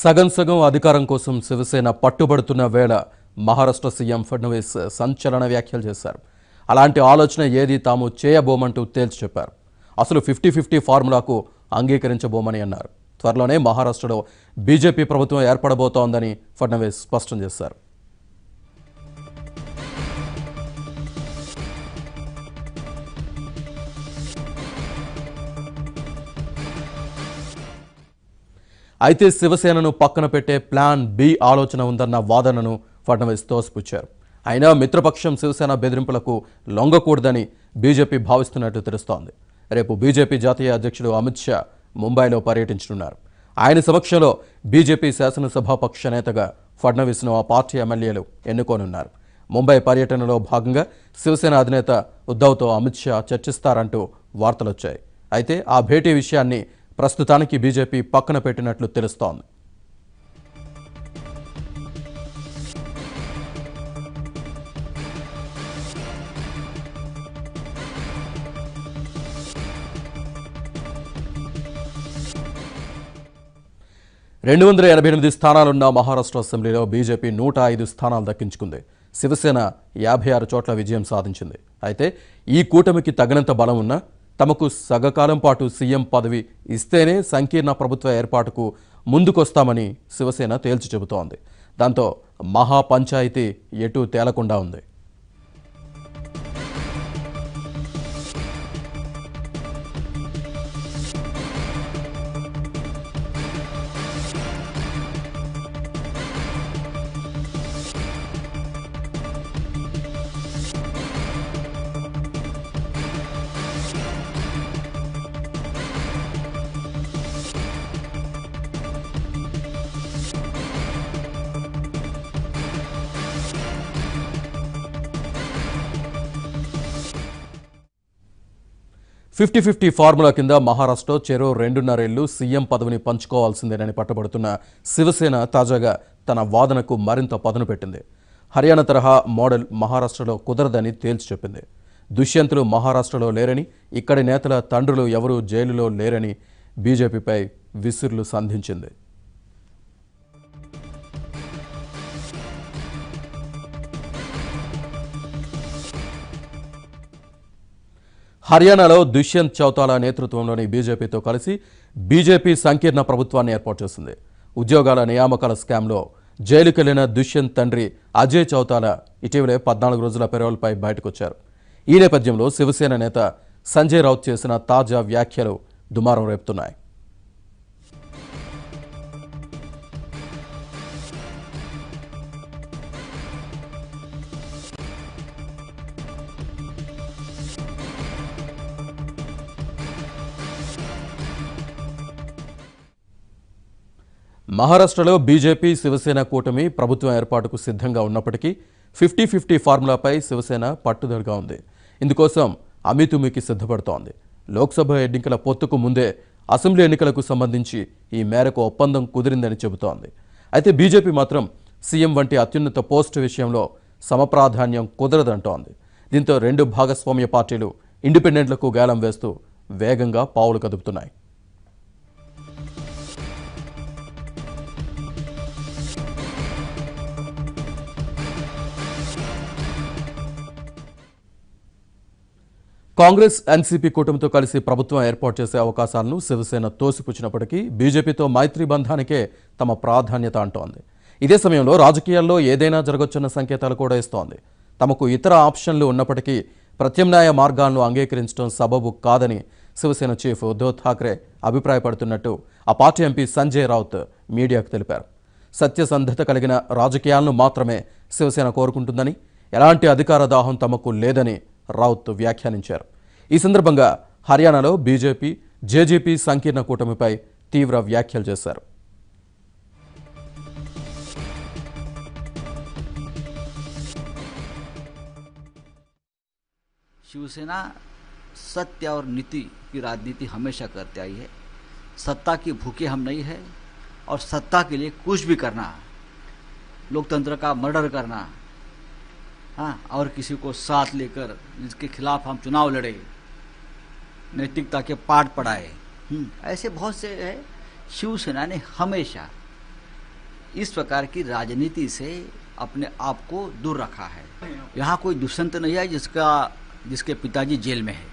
సగం సగం అధికారం కోసం శివసేన పట్టుబడుతున్న వేళ మహారాష్ట్ర సీఎం ఫడ్నవీస్ సంచలన వ్యాఖ్యలు చేశారు. అలాంటి ఆలోచన ఏది తాము చేయబోమంటూ తేల్చి చెప్పారు. అసలు ఫిఫ్టీ ఫిఫ్టీ ఫార్ములాకు అంగీకరించబోమని అన్నారు. త్వరలోనే మహారాష్ట్రలో బీజేపీ ప్రభుత్వం ఏర్పడబోతోందని ఫడ్నవీస్ స్పష్టం చేశారు. అయితే శివసేనను పక్కన పెట్టే ప్లాన్ బి ఆలోచన ఉందన్న వాదనను ఫడ్నవీస్ తోసిపుచ్చారు. అయినా మిత్రపక్షం శివసేన బెదిరింపులకు లొంగకూడదని బీజేపీ భావిస్తున్నట్టు తెలుస్తోంది. రేపు బీజేపీ జాతీయ అధ్యక్షుడు అమిత్ షా ముంబైలో పర్యటించనున్నారు. ఆయన సమక్షంలో బీజేపీ శాసనసభాపక్ష నేతగా ఫడ్నవీస్ను ఆ పార్టీ ఎమ్మెల్యేలు ఎన్నుకోనున్నారు. ముంబై పర్యటనలో భాగంగా శివసేన అధినేత ఉద్ధవ్తో అమిత్ షా చర్చిస్తారంటూ వార్తలొచ్చాయి. అయితే ఆ భేటీ విషయాన్ని ప్రస్తుతానికి బీజేపీ పక్కన పెట్టినట్లు తెలుస్తోంది. రెండు వందల ఎనభై ఎనిమిది స్థానాలున్న మహారాష్ట్ర అసెంబ్లీలో బీజేపీ నూట ఐదు స్థానాలు దక్కించుకుంది. శివసేన యాభై ఆరు చోట్ల విజయం సాధించింది. అయితే ఈ కూటమికి తగినంత బలం ఉన్నా తమకు సగకాలం పాటు సీఎం పదవి ఇస్తేనే సంకీర్ణ ప్రభుత్వ ఏర్పాటుకు ముందుకొస్తామని శివసేన తేల్చి చెబుతోంది. దాంతో మహా పంచాయతీ ఎటూ తేలకుండా ఉంది. ఫిఫ్టీ ఫిఫ్టీ ఫార్ములా కింద మహారాష్ట్ర చెరో రెండున్నరేళ్ళు సీఎం పదవిని పంచుకోవాల్సిందేనని పట్టబడుతున్న శివసేన తాజాగా తన వాదనకు మరింత పదును పెట్టింది. హర్యానా తరహా మోడల్ మహారాష్ట్రలో కుదరదని తేల్చి చెప్పింది. దుష్యంతులు మహారాష్ట్రలో లేరని ఇక్కడి నేతల తండ్రులు ఎవరూ జైలులో లేరని బీజేపీపై విసురులు సంధించింది. హర్యానాలో దుష్యంత్ చౌతాలా నేతృత్వంలోని బీజేపీతో కలిసి బీజేపీ సంకీర్ణ ప్రభుత్వాన్ని ఏర్పాటు చేసింది. ఉద్యోగాల నియామకాల స్కామ్లో జైలుకెళ్ళిన దుష్యంత్ తండ్రి అజయ్ చౌతాలా ఇటీవలే పద్నాలుగు రోజుల పెరోల్పై బయటకొచ్చారు. ఈ నేపథ్యంలో శివసేన నేత సంజయ్ రౌత్ చేసిన తాజా వ్యాఖ్యలు దుమారం రేపుతున్నాయి. మహారాష్ట్రలో బీజేపీ శివసేన కూటమి ప్రభుత్వం ఏర్పాటుకు సిద్ధంగా ఉన్నప్పటికీ ఫిఫ్టీ ఫిఫ్టీ ఫార్ములాపై శివసేన పట్టుదలగా ఉంది. ఇందుకోసం అమితుమికి సిద్ధపడుతోంది. లోక్సభ ఎన్నికల పొత్తుకు ముందే అసెంబ్లీ ఎన్నికలకు సంబంధించి ఈ మేరకు ఒప్పందం కుదిరిందని చెబుతోంది. అయితే బీజేపీ మాత్రం సీఎం వంటి అత్యున్నత పోస్టు విషయంలో సమప్రాధాన్యం కుదరదంటోంది. దీంతో రెండు భాగస్వామ్య పార్టీలు ఇండిపెండెంట్లకు గాలం వేస్తూ వేగంగా పావులు కదుపుతున్నాయి. కాంగ్రెస్ ఎన్సీపీ కూటమితో కలిసి ప్రభుత్వం ఏర్పాటు చేసే అవకాశాలను శివసేన తోసిపుచ్చినప్పటికీ బీజేపీతో మైత్రి బంధానికే తమ ప్రాధాన్యత అంటోంది. ఇదే సమయంలో రాజకీయాల్లో ఏదైనా జరగొచ్చన్న సంకేతాలు కూడా ఇస్తోంది. తమకు ఇతర ఆప్షన్లు ఉన్నప్పటికీ ప్రత్యామ్నాయ మార్గాలను అంగీకరించడం సబబు కాదని శివసేన చీఫ్ ఉద్ధవ్ ఠాక్రే అభిప్రాయపడుతున్నట్టు ఆ పార్టీ ఎంపీ సంజయ్ రౌత్ మీడియాకు తెలిపారు. సత్యసంధత కలిగిన రాజకీయాలను మాత్రమే శివసేన కోరుకుంటుందని ఎలాంటి అధికార దాహం తమకు లేదని రౌత్ వ్యాఖ్యానించారు ఈ సందర్భంగా హర్యానాలో బీజేపీ జేజేపీ సంకీర్ణ కూటమిపై తీవ్ర వ్యాఖ్యలు చేశారు शिवसेना सत्य और नीति की राजनीति हमेशा करते आई है सत्ता की भूखे हम नहीं है और सत्ता के लिए कुछ भी करना लोकतंत्र का मर्डर करना हाँ और किसी को साथ लेकर जिसके खिलाफ हम चुनाव लड़े नैतिकता के पाठ पढ़ाए हम्म, ऐसे बहुत से है शिवसेना ने हमेशा इस प्रकार की राजनीति से अपने आप को दूर रखा है। यहाँ कोई दुष्यंत नहीं है जिसका जिसके पिताजी जेल में है।